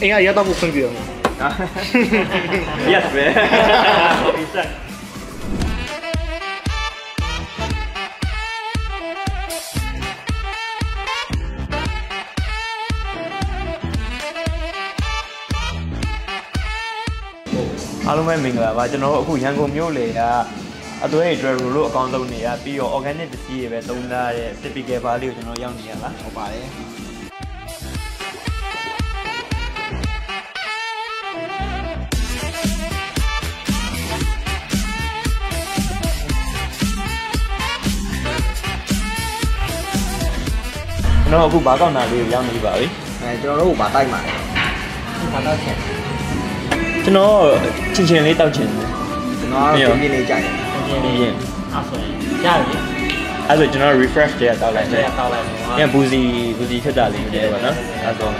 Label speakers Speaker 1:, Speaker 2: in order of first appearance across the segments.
Speaker 1: အိမ်ကရက်တော့ဖို့ခွင့်ပြုရမှာ
Speaker 2: yes ပဲ exact အားလုံးပဲမင်္ဂလာပါကျွန်တော်တို့အခုရန်ကုန်မြို့လေကအသွေးတွေ driver လို့အကောင့်လုပ်နေရပြီးတော့ organic ပစ္စည်းတွေပဲသုံးလာတဲ့ typical ဘားလေးကိုကျွန်တော်ရောက်နေရလား
Speaker 1: ဟုတ်ပါတယ်
Speaker 2: ကျွန်တော်အခုဘာကောက်နာလေးကိုရောက်နေပါပြီ
Speaker 1: အဲကျွန်တော်တို့ကဗာတိုက်မှာဗာတိုက်ချင်
Speaker 2: ကျွန်တော်ချင်းချင်းလေးတောက်ချင်တယ်
Speaker 1: ကျွန်တော်ကတော့ပြင်းပြင်းလေးကြိုက်တယ်
Speaker 2: ချင်းချင်းရင်
Speaker 3: အဲ့ဆိုရင်ရတယ်လေ
Speaker 2: အဲ့ဆိုကျွန်တော် refresh တွေကတောက်လိုက်တယ်
Speaker 3: ဆက်တောက်လိုက်ပါ
Speaker 2: ညဘူစီဘူစီဖြစ်တာလေးတွေပါနော်အဲ့ဆို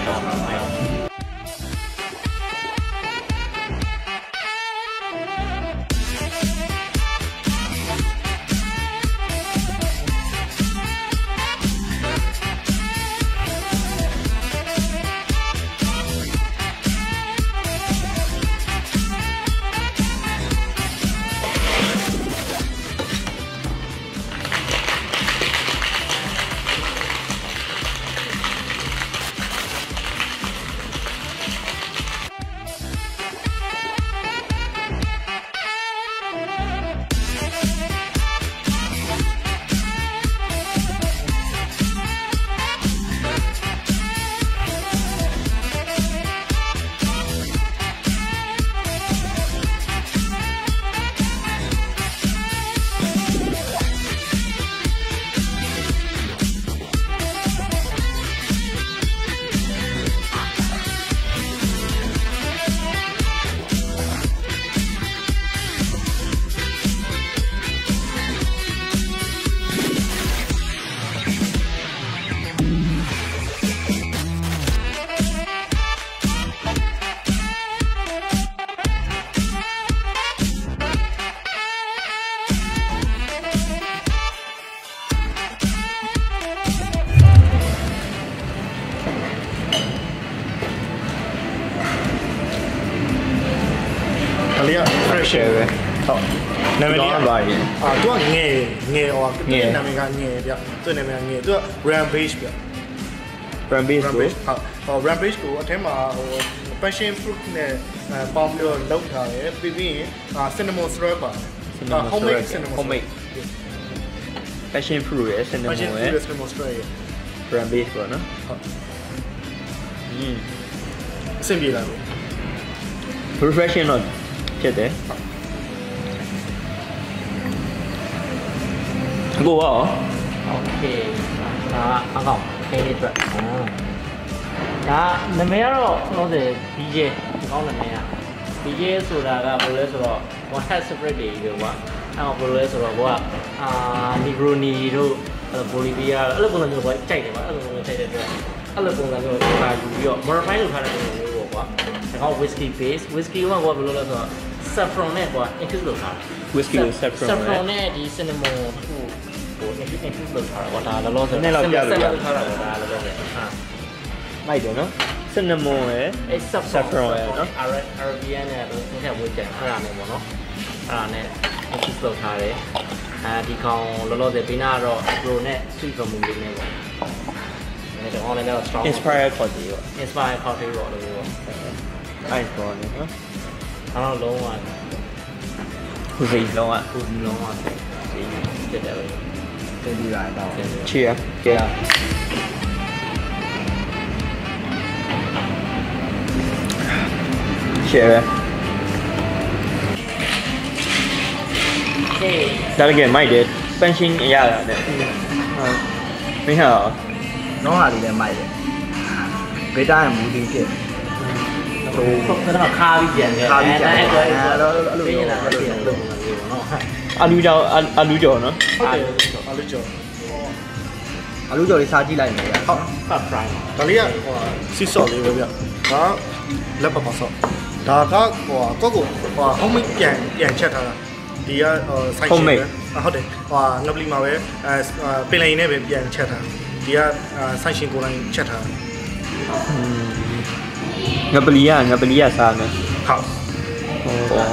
Speaker 1: ဒါလေးက fresh ပဲဟုတ်နာမည်လေး
Speaker 2: တော့
Speaker 1: က
Speaker 2: ပါရင်
Speaker 1: အာသူကငယ်ငယ်ဟို
Speaker 2: ငယ်
Speaker 1: နာမည်ကငယ်ဗျသူ့နာမည်ကငယ်သူက rampage ဗျ
Speaker 2: brand base ကို
Speaker 1: rampage ဟုတ်ဟို rampage ကိုအထက်မှာဟို passion fruit နဲ့အဲပေါင်းပြီးတော့လောက်ထားတယ်ပြီးပြီးရင်အာ cinnamon syrup ပါ
Speaker 2: Cinnamon
Speaker 1: homemade
Speaker 2: syrup
Speaker 1: cinnamon
Speaker 2: homemade passion fruit ရယ် cinnamon
Speaker 1: passion
Speaker 2: ရယ်
Speaker 1: fruit cinnamon syrup ရ
Speaker 2: brand base ပေါ့နော်
Speaker 1: ဟုတ်
Speaker 2: อืม
Speaker 1: အဆင်ပြေလာလို့
Speaker 2: refreshing တော့ ဖြစ်တယ်ကိုရော
Speaker 3: โอเคဒါအကောင့်ခဲလေးအတွက်ဒါနာမည်ကတော့လို့ဆို BJ ဒီကောင်းနာမည်က BJ ဆိုတာကဘယ်လိုလဲဆိုတော့ one head separate တွေပဲကွာအဲ့တော့ဘယ်လိုလဲဆိုတော့ကိုကအာ Negroni တို့ဘိုလီဗီးယားအဲ့လိုပုံစံမျိုးပေါ့ကြိုက်တယ်ကွာအဲ့လိုပုံစံကြိုက်တဲ့အတွက်အဲ့လိုပုံစံမျိုးကိုပါယူပြီးတော့ modify လုပ်ထားတဲ့ပုံစံမျိုးပေါ့ကွာဒါက whiskey base whiskey ကကွာဘယ်လိုလဲဆိုတော့ saffron နဲ့ကွာ infuse လုပ်ထားတယ်
Speaker 2: whisky ကို saffron ရယ်
Speaker 3: saffron နဲ့ဒီ cinnamon ဟိုဟို infuse infuse လုပ်ထားတာပေါ့ဒါလောလောဆယ်
Speaker 2: နည်းနည်းလောက်ပြလို့ရ
Speaker 3: လုပ်ထားတာပေါ့ဒါလောလောဆယ်ဟာ
Speaker 2: မိုက်တယ်နော် cinnamon ရယ်
Speaker 3: အဲ saffron
Speaker 2: saffron ရယ်နော်
Speaker 3: Ara- Arabian နဲ့တော့သင်္ခါဝေးကြအဲ့ဒါနဲ့ပေါ့နော်အဲ့ဒါနဲ့ infuse လုပ်ထားတယ်အဲဒီကောင်လောလောဆယ်ပေးနာကတော့ pro နဲ့ sweet vermouth လေးနဲ့ပေါ့ဒါနဲ့တော့ online တော့ strong
Speaker 2: inspire coffee ပေါ့
Speaker 3: inspire coffee ပေါ့လို့ပေါ့
Speaker 2: ice ပေါ့နော်
Speaker 3: အဲ့တော့လုံးဝ
Speaker 2: ခုစိလုံးက
Speaker 3: ပူလုံးဝဒီတက်တယ်ပဲ
Speaker 1: တင်ပြရတော့
Speaker 2: ချီရကဲရှယ်ပဲ
Speaker 3: ဟေး
Speaker 2: ဒါလည်းကဲမိုက်တယ် pension အရတာတဲ့ ဟုတ်မင်းဟာ
Speaker 1: နောဟာလေးလည်းမိုက်တယ်ဂေတာရဲ့မူဒီဖြစ်
Speaker 3: ဟိုကတော့ခါပြီးပြန်တယ်
Speaker 1: ခါပြီးပြန်တယ်
Speaker 3: အဲ့
Speaker 1: အဲ့လိုအဲ့လို
Speaker 3: ပြင်လာတယ်ပြင်လို့ပုံစံမျိုးပေါ့နော်
Speaker 2: အလူကြောင်အလူကြော်နော်
Speaker 1: ဟုတ်တယ်အလူကျော်အလူကျော်လေးစားကြည့်လိုက်မယ်ဗျဟုတ်
Speaker 3: ဖတ်ပရိုင်
Speaker 1: ဒါလေးကဟိုစီဆော့လေးပဲဗျဒါလက်ပပဆော့ဒါကဟိုကောက်ကိုဟို homemade ပြန်ပြန်ချက်ထားတာဒီကဟို site ဟုတ်တယ်ဟိုငပလီမှာပဲအဲပင်လင်နဲ့ပဲပြန်ချက်ထားဒီက site ရှင်ကိုယ်တိုင်ချက်ထား
Speaker 2: ငပလီကငပလီကစားမယ်
Speaker 1: ဟုတ်
Speaker 2: ဟော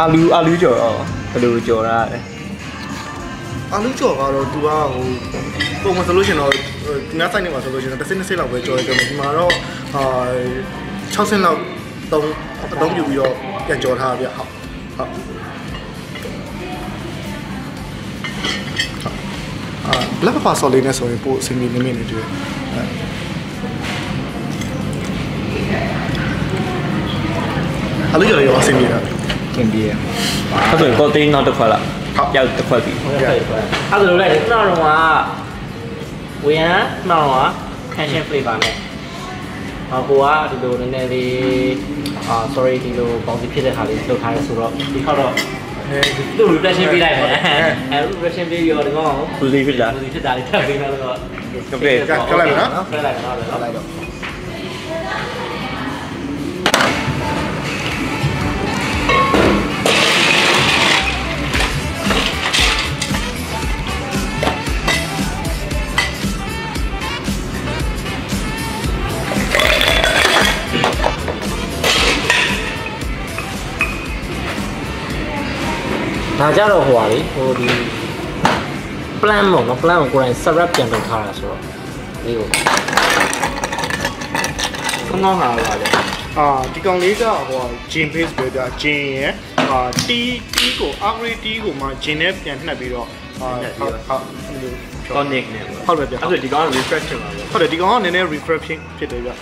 Speaker 2: အာလူအာလူကြော်တော့ဘယ်လိုကြော်ရလဲ
Speaker 1: အာလူကျော်ကတော့သူကဟိုပုံမှန်ဆိုလို့ရှိရင်တော့ဒီနေ့ဆိုင်နေမှာဆိုလို့ရှိရင်တစ်စင်းတစ်စင်းလောက်ပဲကြော်ရကြတယ်ဒီမှာတော့အာ6စင်းလောက်သုံးအသုံးပြုပြီးတော့ပြန်ကြော်ထားဗျဟုတ်ဟုတ်အာ black pepper sauce လေးနဲ့ဆိုရင်ပို့အဆင်ပြေနေမိနေတ အာလူကျော်ရောအဆင်ပြေတာ
Speaker 4: ကျင်ပြေး
Speaker 2: အဲ့ဆိုရင်ကော်တင်းနောက်တစ်ခွက်လား
Speaker 1: ဟုတ်
Speaker 2: ပြောက်တစ်ခွက်ပြီ
Speaker 3: ဟုတ်ကဲ့အဲ့ဒါလိုလိုက်ခုနကတော့ကဝေယံခုနကတော့ tension flavor နဲ့ဟောကိုကဒီလိုနည်းနည်းလေးအာ sorry ဒီလိုပေါင်းစီဖြစ်တဲ့ဟာလေးလုပ်ထားရဲဆိုတော့ဒီခေါက်တော့အဲဒီလို reflection ပေးလိုက်မယ်အဲ reflection ပေးပြီးတော့ဒီကောင်
Speaker 2: ဘူးစီဖြစ်လား
Speaker 3: ဒီဖြစ်တာလေးထပ်ပေးမယ်လို့တော့
Speaker 2: ဟုတ်ကဲ့
Speaker 1: ကကလိုက်မယ်နော်
Speaker 3: ဖက်လိုက်တော့လည်းနော်
Speaker 4: လိုက်တော့
Speaker 3: ဒါကြတော့ဟိုပါလေဟိုဒီ plan ပေါ့နော် plan ကိုကိုယ်တိုင် setup ပြန်လုပ်ထားတာဆိုတော့ဒီကိုကောင်းကောင်းလာပါလေ
Speaker 1: အာဒီကောင်လေးကဟိုဂျင် base ပဲဗျာဂျင်ရယ်အာတီတီကို upgrade တီကိုမှဂျင်နဲ့ပြန်နှက်ပြီးတော့အာဟုတ်ဟုတ်
Speaker 2: tonic နဲ့ပေါ့
Speaker 1: ဟုတ်ပဲဗျာ
Speaker 2: အဲ့ဆိုဒီကောင်က refresh ချင်ပါပေါ့
Speaker 1: ဟုတ်တယ်ဒီကောင်ကနည်းနည်း refreshing ဖြစ်တယ်ဗျာ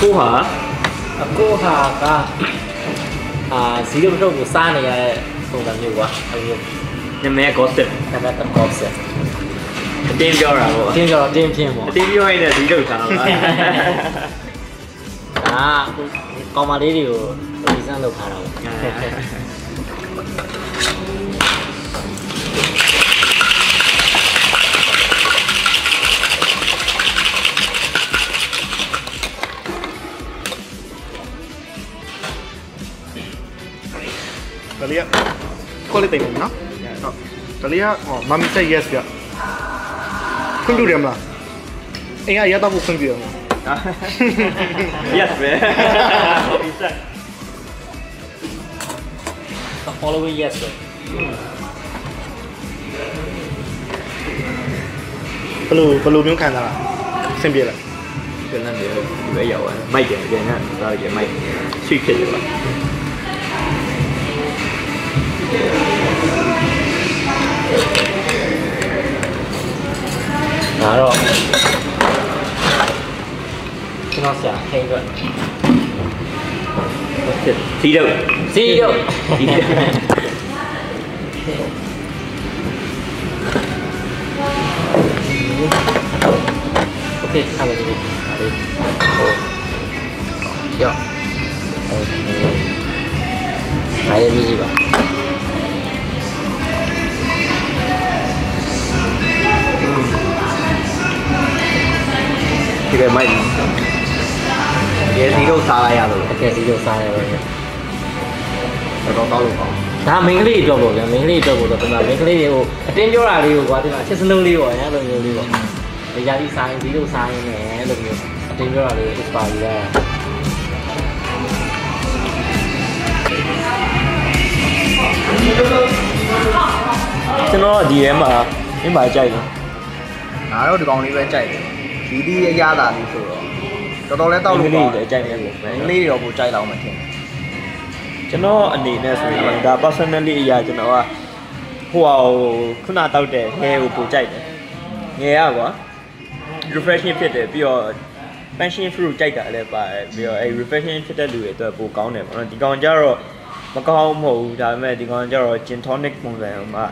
Speaker 2: ကိုဟာ
Speaker 3: အကိုဟာကအာဇီရိုထုတ်ကိုစားနေရတဲ့ပုံစံမျိုးကွာအဲလို
Speaker 2: နာမည် gossip
Speaker 3: အဲ့ဒါတော့ concept
Speaker 2: အတင်းပြောတာပေါ့
Speaker 3: တင်းကြတော့တင်းပြင်းပေါ့
Speaker 2: အတင်းပြောရတဲ့ဒီလောက်ထားပါ
Speaker 3: ဒါကောင်မလေးတွေကိုဒီစမ်းလုပ်ထားတာပေါ့
Speaker 1: ဒါလေးက quality နေနော်ဟုတ်ဒါလေးကဟော mommy said yes ဗျခွင့်ပြုတယ်မလားအင်ကရတော့ဖို့ခွင့်ပြုရမလား
Speaker 2: yes ပဲ
Speaker 3: following yes ဆို
Speaker 1: ဘယ်လိုဘယ်လိုမျိုးခံစားလားအဆင်ပြေလား
Speaker 2: ပြန်လာတယ်ဒီပဲရောက်သွားမိုက်တယ်ပြန်လာတော့ရမိုက်ဆွေးဖြစ်တယ်ပါ
Speaker 3: 拿肉，听到响，看一个。C 六，C 六
Speaker 2: ，C 六。
Speaker 3: OK，看我
Speaker 2: 这边，
Speaker 3: 好，要，OK，来点笔记吧。 ဒီပဲ
Speaker 2: မိုက်ရဲစီတော့စားလိုက်ရလို့
Speaker 3: တကယ်စီလို့စားရပဲ
Speaker 2: တော့ကောင်းလို့ကောင်း
Speaker 3: ဒါမင်္ဂလိတော့ပေါ့ဗျာမင်္ဂလိတော့ပေါ့တော့ဒီမှာမင်္ဂလိတွေကိုအတင်းပြောတာလေးကိုကွာဒီမှာချက်စလုံးလေးပေါ့ညာလိုမျိုးလေးပေါ့ဒီရာဒီဆိုင်ဒီလိုဆိုင်နေလို့မျိုးအတင်းပြောတာလေးကို inspire ရတာ
Speaker 2: ကျွန်တော်ဒီထဲမှာအင်းပါကြိုက်တယ်။
Speaker 4: ငါတော့ဒီကောင်လေးပဲကြိုက်တယ် ဒီဒီအရသာလေးဆိုတော့တော်တော်လဲတောက်လို့
Speaker 2: လေး
Speaker 4: ပေါ့
Speaker 2: တွေကြိုက်တယ်ပေါ့
Speaker 4: မင်းလေးတွေတော့ပိုကြိုက်လောက်မှထင်တယ်
Speaker 2: ကျွန်တော်အနေနဲ့ဆိုရင်ဒါ personally အရာကျွန်တော်ကဟိုဟာခုနတောက်တဲ့ငယ်ကိုပိုကြိုက်တယ်ငယ်ရကွာ refreshing ဖြစ်တယ်ပြီးတော့ passion fruit ကြိုက်တာလည်းပါတယ်ပြီးတော့အဲ refreshing ဖြစ်တဲ့လူတွေအတွက်ပိုကောင်းတယ်ပေါ့နော်ဒီကောင်ကြတော့မကောင်းမဟုတ်ဘူးဒါပေမဲ့ဒီကောင်ကြတော့ gin tonic ပုံစံမှာ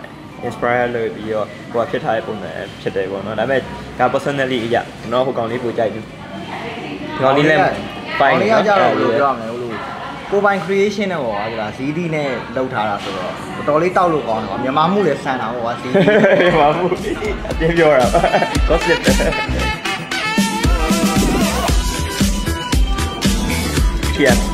Speaker 2: inspire လုပ်ပြီးတော့ဟိုကဖြစ်ထားတဲ့ပုံစံဖြစ်တယ်ပေါ့နော်ဒါပေမဲ့ဒါ personally အရာကျွန်တော်ဟိုကောင်လေးပိုကြိုက်တယ်ဒီကောင်လေးလည်းပိုင်
Speaker 4: လေး
Speaker 2: တယ်
Speaker 4: ကကြတော့
Speaker 2: နော်
Speaker 4: ဘယ်လိုပြောရမလဲဟိုလိုကိုပိုင် creation နဲ့ပေါ့ကွာဒီလား ZD နဲ့လောက်ထားတာဆိုတော့တော်တော်လေးတောက်လို့ကောင်းတယ်ကွာမြန်မာမှုလည်းဆန်တာပေါ့ကွာ ZD
Speaker 2: မာမှုအတင်းပြောတာ gossip Cheers